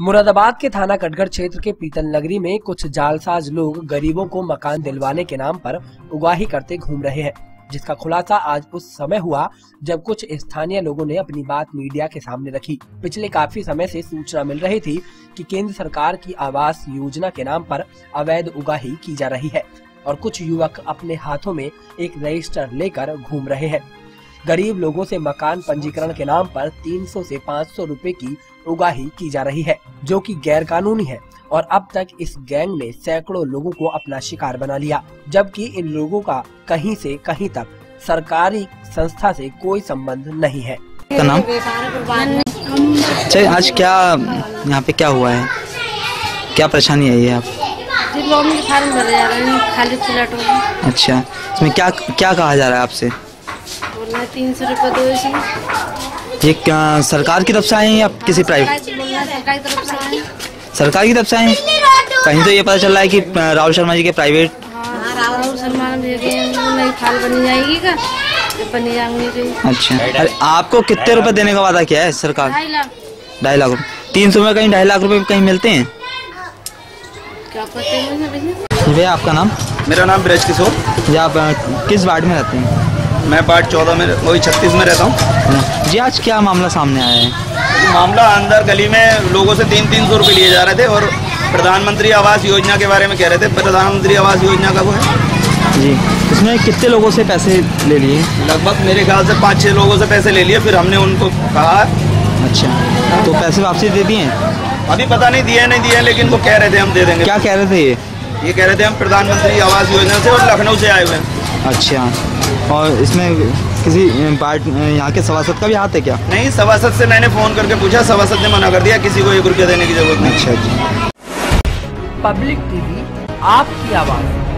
मुरादाबाद के थाना कटघर क्षेत्र के पीतल नगरी में कुछ जालसाज लोग गरीबों को मकान दिलवाने के नाम पर उगाही करते घूम रहे हैं, जिसका खुलासा आज उस समय हुआ जब कुछ स्थानीय लोगों ने अपनी बात मीडिया के सामने रखी। पिछले काफ़ी समय से सूचना मिल रही थी कि केंद्र सरकार की आवास योजना के नाम पर अवैध उगाही की जा रही है और कुछ युवक अपने हाथों में एक रजिस्टर लेकर घूम रहे हैं। गरीब लोगों से मकान पंजीकरण के नाम पर 300 से 500 रुपए की उगाही की जा रही है जो कि गैर कानूनी है और अब तक इस गैंग ने सैकड़ों लोगों को अपना शिकार बना लिया जबकि इन लोगों का कहीं से कहीं तक सरकारी संस्था से कोई संबंध नहीं है। नाम? अच्छा आज क्या यहाँ पे क्या हुआ है? क्या परेशानी आई है आप? फार्म भरे जा रहे हैं खाली फ्लैट हो अच्छा इसमें क्या क्या कहा जा रहा है आपसे? बोल तीन सौ रुपये दो इसमें ये क्या सरकार की तरफ़ से आए हैं या किसी प्राइवेट बोल रहे तरफ़ से आए सरकार की तरफ़ से आए हैं? कहीं तो ये पता चल रहा है कि राहुल शर्मा जी के प्राइवेट हाँ राहुल बनी जाएगी का बनी तो। अच्छा। अरे आपको कितने रुपए देने का वादा किया है सरकार? ढाई लाख। ढाई लाख रुपए तीन सौ में कहीं ढाई लाख रुपए कहीं मिलते हैं? क्या है भैया आपका नाम? मेरा नाम ब्रज किशोर। जी आप किस वार्ड में रहते हैं? मैं पार्ट चौदह में वही छत्तीस में रहता हूँ। जी आज क्या मामला सामने आया है? मामला अंदर गली में लोगों से तीन तीन सौ रुपये लिए जा रहे थे और प्रधानमंत्री आवास योजना के बारे में कह रहे थे। प्रधानमंत्री आवास योजना का वो है। जी इसमें कितने लोगों से पैसे ले लिए? लगभग मेरे ख्याल से पाँच छः लोगों से पैसे ले लिए फिर हमने उनको कहा। अच्छा तो पैसे वापसी दे दिए? अभी पता नहीं दिए नहीं दिए लेकिन वो कह रहे थे हम दे देंगे। क्या कह रहे थे ये? ये कह रहे थे हम प्रधानमंत्री आवास योजना से और लखनऊ से आए हुए हैं। अच्छा। और इसमें किसी पार्ट यहाँ के सवासद का भी हाथ है क्या? नहीं सवासद से मैंने फ़ोन करके पूछा सवासद ने मना कर दिया किसी को एक रुपया देने की ज़रूरत नहीं। अच्छा जी। पब्लिक टीवी आपकी आवाज़।